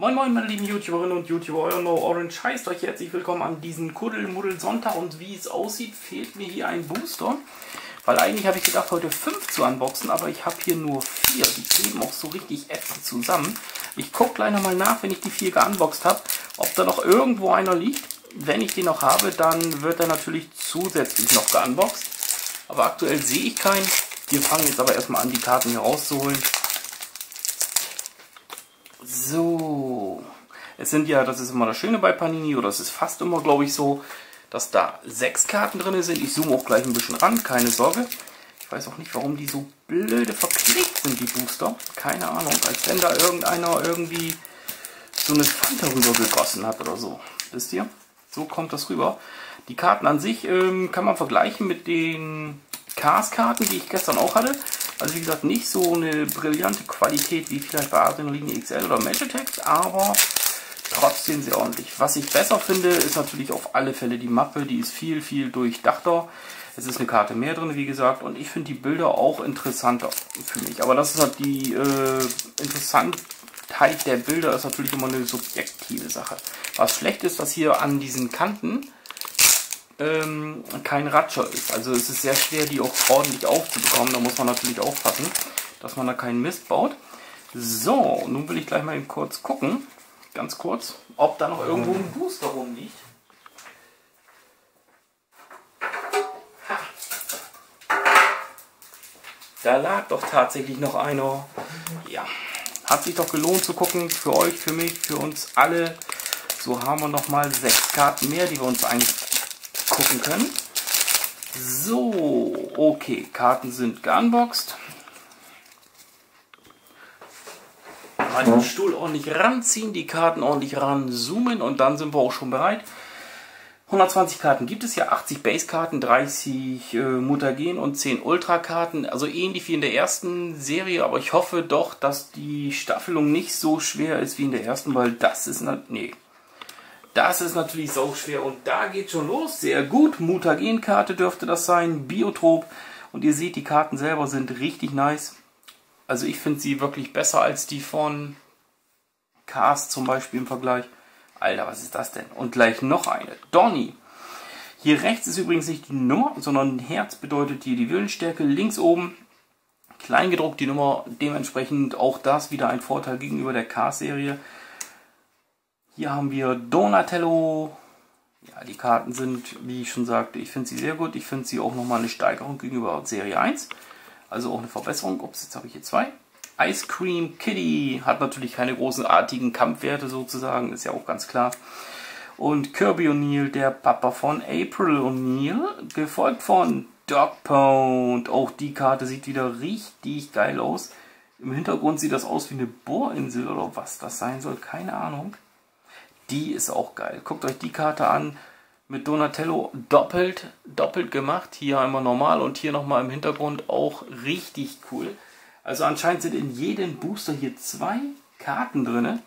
Moin moin meine lieben YouTuberinnen und YouTuber, euer No Orange heißt euch herzlich willkommen an diesem Kuddelmuddel Sonntag und wie es aussieht, fehlt mir hier ein Booster. Weil eigentlich habe ich gedacht, heute 5 zu unboxen, aber ich habe hier nur 4. Die kleben auch so richtig ätzend zusammen. Ich gucke gleich nochmal nach, wenn ich die 4 geunboxt habe, ob da noch irgendwo einer liegt. Wenn ich den noch habe, dann wird er natürlich zusätzlich noch geunboxt. Aber aktuell sehe ich keinen. Wir fangen jetzt aber erstmal an, die Karten hier rauszuholen. So. Es sind ja, das ist immer das Schöne bei Panini, oder es ist fast immer, glaube ich, so, dass da sechs Karten drin sind. Ich zoome auch gleich ein bisschen ran, keine Sorge. Ich weiß auch nicht, warum die so blöde verklebt sind, die Booster. Keine Ahnung, als wenn da irgendeiner irgendwie so eine Fanta rübergegossen hat oder so. Wisst ihr? So kommt das rüber. Die Karten an sich ähm, kann man vergleichen mit den Cars-Karten, die ich gestern auch hatte. Also wie gesagt, nicht so eine brillante Qualität wie vielleicht bei Adrenalin XL oder Magitex, aber trotzdem sehr ordentlich. Was ich besser finde, ist natürlich auf alle Fälle die Mappe. Die ist viel, viel durchdachter. Es ist eine Karte mehr drin, wie gesagt, und ich finde die Bilder auch interessanter für mich. Aber das ist halt die äh, Interessantheit der Bilder ist natürlich immer eine subjektive Sache. Was schlecht ist, dass hier an diesen Kanten ähm, kein Ratscher ist. Also es ist sehr schwer, die auch ordentlich aufzubekommen. Da muss man natürlich aufpassen, dass man da keinen Mist baut. So, nun will ich gleich mal eben kurz gucken, ganz kurz, ob da noch irgendwo ein Booster rumliegt. Da lag doch tatsächlich noch einer. Ja, hat sich doch gelohnt zu gucken. Für euch, für mich, für uns alle. So haben wir noch mal sechs Karten mehr, die wir uns eigentlich gucken können. So, okay, Karten sind geunboxed. Mal den Stuhl ordentlich ranziehen, die Karten ordentlich ranzoomen und dann sind wir auch schon bereit. 120 Karten gibt es ja, 80 Base-Karten, 30 äh, Mutagen und 10 Ultra-Karten. Also ähnlich wie in der ersten Serie, aber ich hoffe doch, dass die Staffelung nicht so schwer ist wie in der ersten, weil das ist... Nee, das ist natürlich schwer und da geht schon los. Sehr gut. Mutagen-Karte dürfte das sein. Biotrop. Und ihr seht, die Karten selber sind richtig nice. Also ich finde sie wirklich besser als die von Cast zum Beispiel im Vergleich. Alter, was ist das denn? Und gleich noch eine. Donny. Hier rechts ist übrigens nicht die Nummer, sondern Herz bedeutet hier die Willensstärke. Links oben kleingedruckt die Nummer. Dementsprechend auch das wieder ein Vorteil gegenüber der Cast-Serie. Hier haben wir Donatello. Ja, die Karten sind, wie ich schon sagte, ich finde sie sehr gut. Ich finde sie auch nochmal eine Steigerung gegenüber Serie 1. Also auch eine Verbesserung. Ups, jetzt habe ich hier zwei. Ice Cream Kitty hat natürlich keine großartigen Kampfwerte sozusagen, ist ja auch ganz klar. Und Kirby O'Neill, der Papa von April O'Neill, gefolgt von Dog Pound. Auch die Karte sieht wieder richtig geil aus. Im Hintergrund sieht das aus wie eine Bohrinsel oder was das sein soll, keine Ahnung. Die ist auch geil. Guckt euch die Karte an. Mit Donatello doppelt, doppelt gemacht. Hier einmal normal und hier nochmal im Hintergrund auch richtig cool. Also anscheinend sind in jedem Booster hier zwei Karten drin.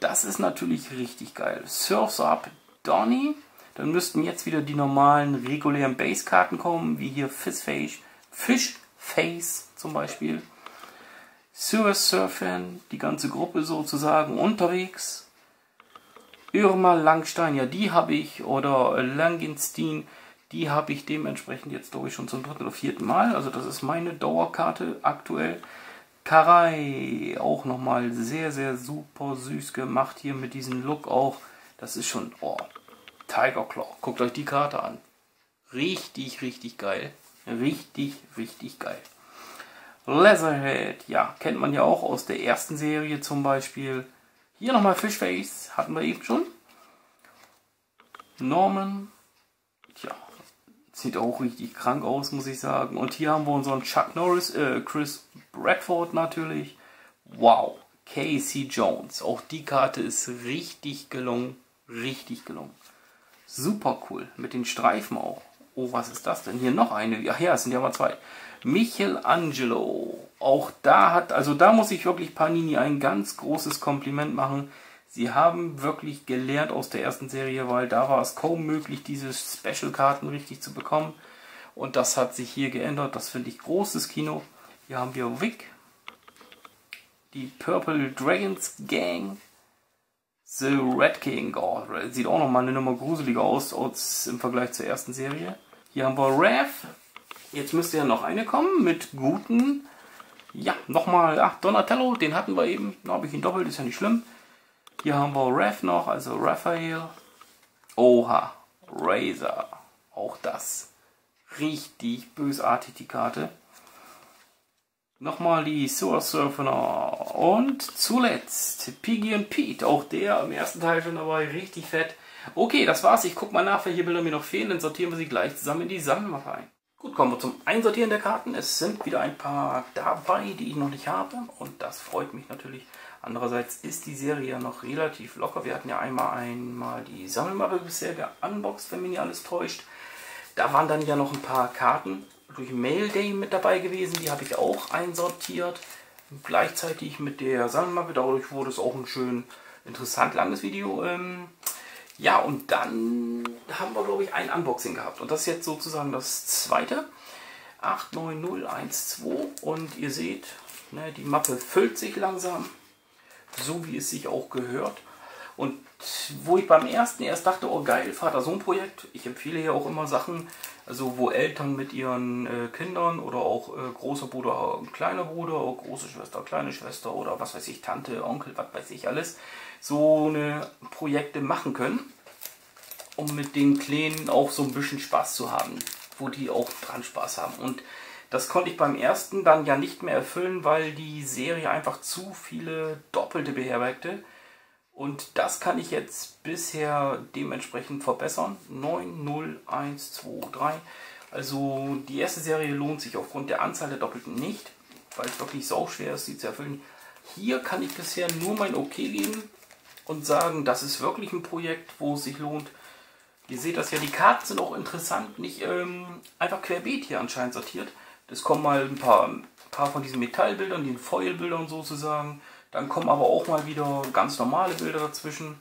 Das ist natürlich richtig geil. Surfs Up Donny. Dann müssten jetzt wieder die normalen regulären Base-Karten kommen, wie hier Fishface, Fishface zum Beispiel. Sewer Surfing, die ganze Gruppe sozusagen unterwegs. Irma Langstein, ja, die habe ich, oder Langenstein, die habe ich dementsprechend jetzt, glaube ich, schon zum dritten oder vierten Mal. Also das ist meine Dauerkarte aktuell. Karai, auch nochmal sehr, sehr super süß gemacht hier mit diesem Look auch. Das ist schon, oh, Tiger Claw. Guckt euch die Karte an. Richtig, richtig geil. Richtig, richtig geil. Leatherhead, ja, kennt man ja auch aus der ersten Serie zum Beispiel. Hier nochmal Fishface, hatten wir eben schon. Norman, tja, sieht auch richtig krank aus, muss ich sagen. Und hier haben wir unseren Chuck Norris, äh, Chris Bradford natürlich. Wow, Casey Jones. Auch die Karte ist richtig gelungen, richtig gelungen. Super cool, mit den Streifen auch. Oh, was ist das denn? Hier noch eine. Ach ja, es sind ja mal zwei. Michelangelo. Auch da hat, also da muss ich wirklich Panini ein ganz großes Kompliment machen. Sie haben wirklich gelernt aus der ersten Serie, weil da war es kaum möglich, diese Special-Karten richtig zu bekommen. Und das hat sich hier geändert. Das finde ich großes Kino. Hier haben wir Wick, die Purple Dragons Gang. The Red King. Oh, sieht auch nochmal eine Nummer gruseliger aus als im Vergleich zur ersten Serie. Hier haben wir Rev. Jetzt müsste ja noch eine kommen mit guten. Ja, nochmal, ach, Donatello, den hatten wir eben. Da habe ich ihn doppelt, ist ja nicht schlimm. Hier haben wir Rev noch, also Raphael. Oha, Razor. Auch das. Richtig bösartig die Karte. Nochmal die Sewer Surfer und zuletzt Piggy und Pete. Auch der im ersten Teil schon dabei, richtig fett. Okay, das war's. Ich guck mal nach, welche Bilder mir noch fehlen. Dann sortieren wir sie gleich zusammen in die Sammelmappe ein. Gut, kommen wir zum Einsortieren der Karten. Es sind wieder ein paar dabei, die ich noch nicht habe. Und das freut mich natürlich. Andererseits ist die Serie ja noch relativ locker. Wir hatten ja einmal einmal die Sammelmappe bisher geunboxed, wenn mich nicht alles täuscht. Da waren dann ja noch ein paar Karten durch Mail Day mit dabei gewesen. Die habe ich auch einsortiert. Gleichzeitig mit der Sammelmappe. Dadurch wurde es auch ein schön interessant langes Video. Ähm, ja, und dann haben wir, glaube ich, ein Unboxing gehabt. Und das ist jetzt sozusagen das zweite. 89012. Und ihr seht, ne, die Mappe füllt sich langsam. So wie es sich auch gehört. Und wo ich beim ersten erst dachte, oh geil, Vater-Sohn-Projekt. Ich empfehle ja auch immer Sachen, also wo Eltern mit ihren äh, Kindern oder auch äh, großer Bruder, kleiner Bruder, große Schwester, kleine Schwester oder was weiß ich, Tante, Onkel, was weiß ich alles, so eine Projekte machen können, um mit den Kleinen auch so ein bisschen Spaß zu haben, wo die auch dran Spaß haben. Und das konnte ich beim ersten dann ja nicht mehr erfüllen, weil die Serie einfach zu viele Doppelte beherbergte. Und das kann ich jetzt bisher dementsprechend verbessern. 90123. Also die erste Serie lohnt sich aufgrund der Anzahl der Doppelten nicht, weil es wirklich sau schwer ist, sie zu erfüllen. Hier kann ich bisher nur mein OK geben und sagen, das ist wirklich ein Projekt, wo es sich lohnt. Ihr seht das ja, die Karten sind auch interessant, nicht ähm, einfach querbeet hier anscheinend sortiert. Es kommen mal ein paar, ein paar von diesen Metallbildern, den Foilbildern sozusagen. Dann kommen aber auch mal wieder ganz normale Bilder dazwischen.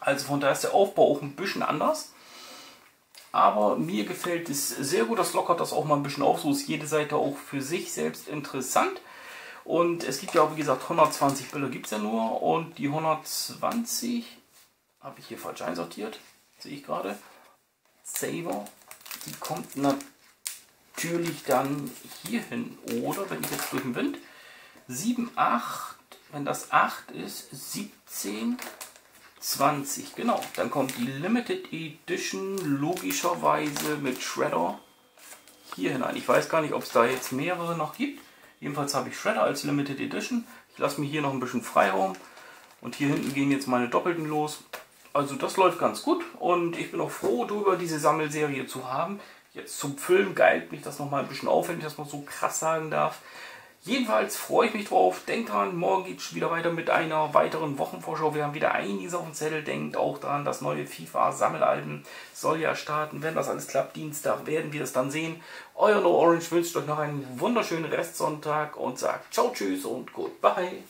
Also von daher ist der Aufbau auch ein bisschen anders. Aber mir gefällt es sehr gut. Das lockert das auch mal ein bisschen auf. So ist jede Seite auch für sich selbst interessant. Und es gibt ja auch, wie gesagt, 120 Bilder gibt es ja nur. Und die 120 habe ich hier falsch einsortiert. Sehe ich gerade. Saber. Die kommt natürlich dann hier hin. Oder wenn ich jetzt durch den Wind. 7, 8, wenn das 8 ist, 17, 20. Genau, dann kommt die Limited Edition logischerweise mit Shredder hier hinein. Ich weiß gar nicht, ob es da jetzt mehrere noch gibt. Jedenfalls habe ich Shredder als Limited Edition. Ich lasse mir hier noch ein bisschen Freiraum. Und hier hinten gehen jetzt meine Doppelten los. Also das läuft ganz gut und ich bin auch froh darüber, diese Sammelserie zu haben. Jetzt zum Film geilt mich das nochmal ein bisschen auf, wenn ich das mal so krass sagen darf. Jedenfalls freue ich mich drauf. Denkt dran, morgen geht es wieder weiter mit einer weiteren Wochenvorschau. Wir haben wieder einiges auf dem Zettel. Denkt auch dran, das neue FIFA-Sammelalben soll ja starten. Wenn das alles klappt, Dienstag werden wir es dann sehen. Euer No Orange wünscht euch noch einen wunderschönen Restsonntag und sagt Ciao, Tschüss und Goodbye.